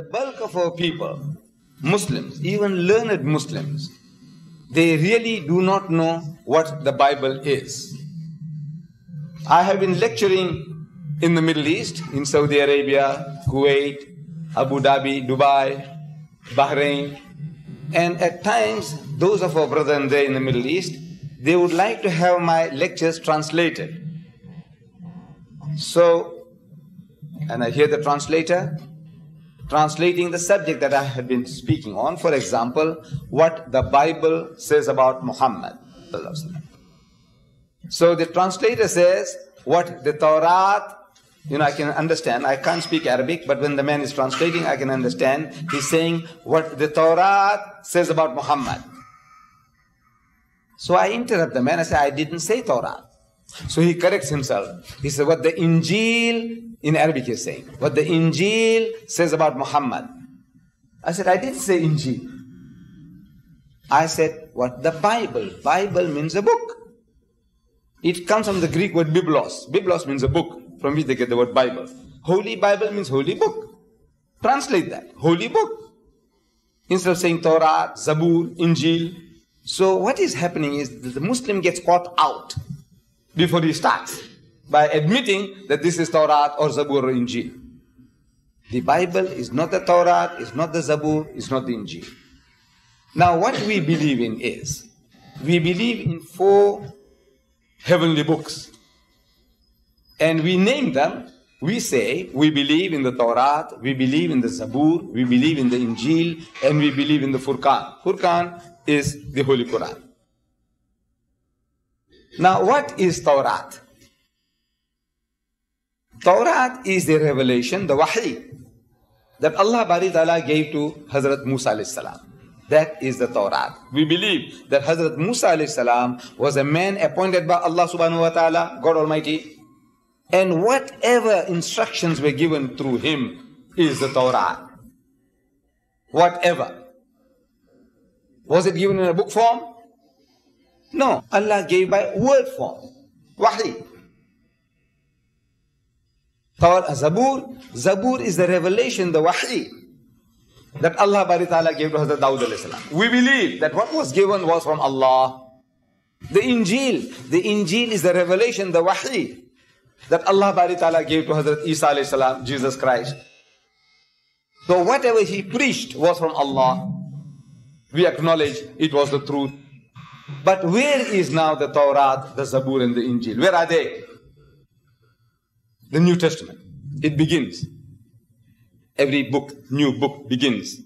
the bulk of our people, Muslims, even learned Muslims, they really do not know what the Bible is. I have been lecturing in the Middle East, in Saudi Arabia, Kuwait, Abu Dhabi, Dubai, Bahrain, and at times, those of our brethren there in the Middle East, they would like to have my lectures translated. So, and I hear the translator translating the subject that I had been speaking on. For example, what the Bible says about Muhammad. So the translator says what the Torah, you know, I can understand. I can't speak Arabic, but when the man is translating, I can understand. He's saying what the Torah says about Muhammad. So I interrupt the man. I say, I didn't say Torah. So he corrects himself. He says, what the Injil in Arabic is saying. What the Injil says about Muhammad. I said, I didn't say Injil. I said, what the Bible. Bible means a book. It comes from the Greek word biblos. Biblos means a book, from which they get the word Bible. Holy Bible means holy book. Translate that. Holy book. Instead of saying Torah, Zabur, Injil. So what is happening is the Muslim gets caught out before he starts by admitting that this is Torah or Zabur or Injil. The Bible is not the Torah, is not the Zabur, is not the Injil. Now, what we believe in is we believe in four heavenly books. And we name them. We say we believe in the Torah, we believe in the Zabur, we believe in the Injil, and we believe in the Furqan. Furqan is the Holy Quran. Now, what is Torah? Torah is the revelation, the wahi, that Allah Ta'ala gave to Hazrat Musa alayhi salam. That is the Torah. We believe that Hazrat Musa alayhi salam was a man appointed by Allah subhanahu wa ta'ala, God Almighty, and whatever instructions were given through him is the Torah. Whatever. Was it given in a book form? No, Allah gave by word form. Wahi. Torah, Zabur, Zabur is the revelation, the Wahi that Allah Bari Ta'ala gave to Hazrat Dawud. We believe that what was given was from Allah. The Injil, the Injil is the revelation, the Wahi that Allah Bari Ta'ala gave to Hazrat Isa salam, Jesus Christ. So whatever he preached was from Allah. We acknowledge it was the truth. But where is now the Torah, the Zabur, and the Injil? Where are they? The New Testament. It begins. Every book, new book begins.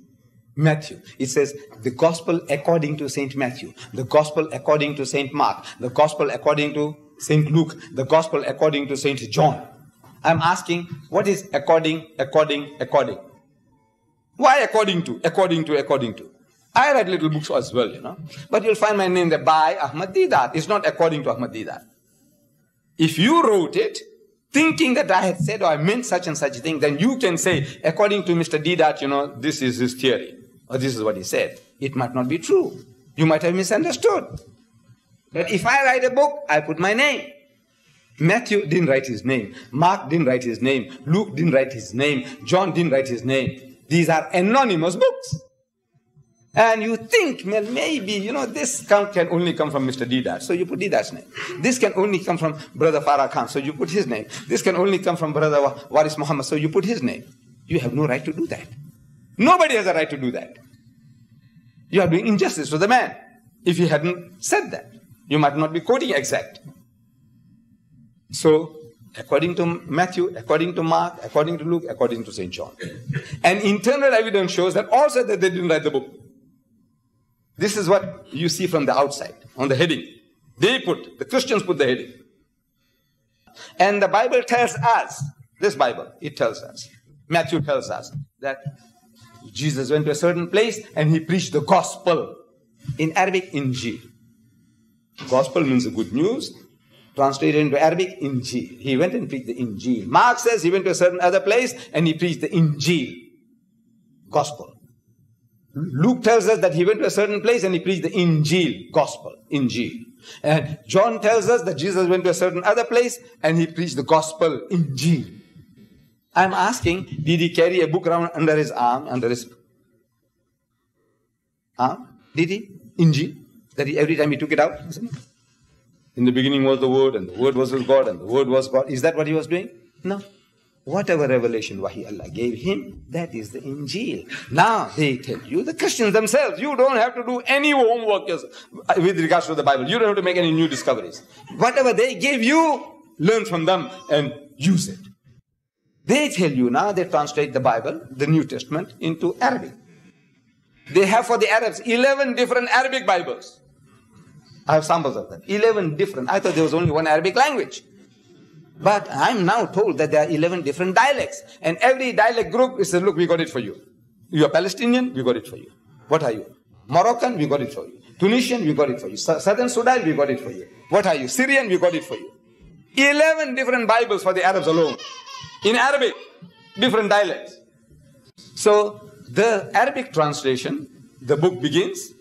Matthew. It says the gospel according to Saint Matthew, the gospel according to Saint Mark, the gospel according to Saint Luke, the gospel according to Saint John. I'm asking, what is according, according, according? Why according to, according to, according to? I write little books as well, you know. But you'll find my name there by Ahmad Deedat. It's not according to Ahmad Deedat. If you wrote it, thinking that I had said or I meant such and such thing, then you can say, according to Mr. Deedat, you know, this is his theory, or this is what he said. It might not be true. You might have misunderstood. But if I write a book, I put my name. Matthew didn't write his name. Mark didn't write his name. Luke didn't write his name. John didn't write his name. These are anonymous books. And you think, well, maybe, you know, this can only come from Mr. Deedat, so you put Deedat's name. This can only come from Brother Farrakhan, so you put his name. This can only come from Brother Waris Muhammad, so you put his name. You have no right to do that. Nobody has a right to do that. You are doing injustice to the man. If he hadn't said that, you might not be quoting exact. So, according to Matthew, according to Mark, according to Luke, according to St. John. And internal evidence shows that also that they didn't write the book. This is what you see from the outside on the heading. They put, the Christians put the heading. And the Bible tells us, this Bible, it tells us, Matthew tells us that Jesus went to a certain place and he preached the gospel. In Arabic, Injil. Gospel means the good news. Translated into Arabic, Injil. He went and preached the Injil. Mark says he went to a certain other place and he preached the Injil. Gospel. Luke tells us that he went to a certain place and he preached the Injil, gospel, Injil. And John tells us that Jesus went to a certain other place and he preached the gospel, Injil. I'm asking, did he carry a book around under his arm, under his arm? Did he? Injil? That he, every time he took it out? In the beginning was the Word, and the Word was with God, and the Word was God. Is that what he was doing? No. Whatever revelation Wahi Allah gave him, that is the Injil. Now they tell you, the Christians themselves, you don't have to do any homework with regards to the Bible. You don't have to make any new discoveries. Whatever they gave you, learn from them and use it. They tell you now, they translate the Bible, the New Testament, into Arabic. They have for the Arabs 11 different Arabic Bibles. I have samples of them. 11 different. I thought there was only one Arabic language. But I'm now told that there are 11 different dialects. And every dialect group is said, look, we got it for you. You are Palestinian, we got it for you. What are you? Moroccan, we got it for you. Tunisian, we got it for you. Southern Sudan, we got it for you. What are you? Syrian, we got it for you. 11 different Bibles for the Arabs alone. In Arabic, different dialects. So, the Arabic translation, the book begins.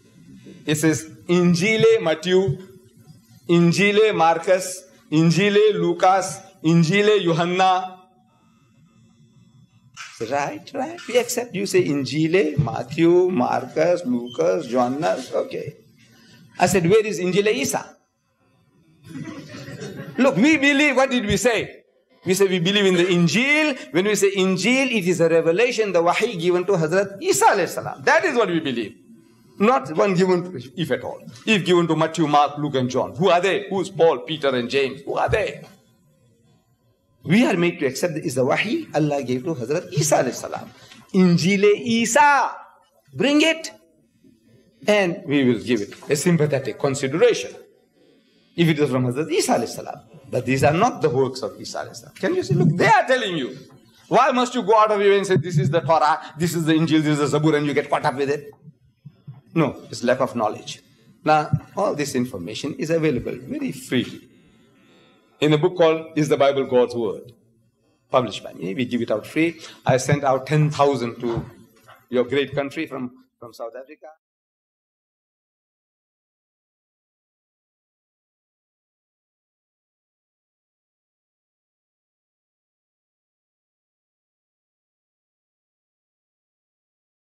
It says, Injile Matthew, Injile Marcus, Injile Lucas, Injile Johanna. Right, right. We accept. You say Injile, Matthew, Marcus, Lucas, Johannes. Okay. I said, where is Injile Isa? Look, we believe, what did we say? We say we believe in the Injil. When we say Injil, it is a revelation, the wahi given to Hazrat Isa. That is what we believe. Not one given, to, if at all. If given to Matthew, Mark, Luke, and John. Who are they? Who is Paul, Peter, and James? Who are they? We are made to accept is the wahi Allah gave to Hazrat Isa salam. Injil Isa. Bring it. And we will give it a sympathetic consideration. If it is from Hazrat Isa salam. But these are not the works of Isa salam. Can you see? Look, they are telling you. Why must you go out of your way and say, this is the Torah, this is the Injil, this is the Zabur, and you get caught up with it? No, it's lack of knowledge. Now, all this information is available very freely. In a book called Is the Bible God's Word? Published by me. We give it out free. I sent out 10,000 to your great country from, from South Africa.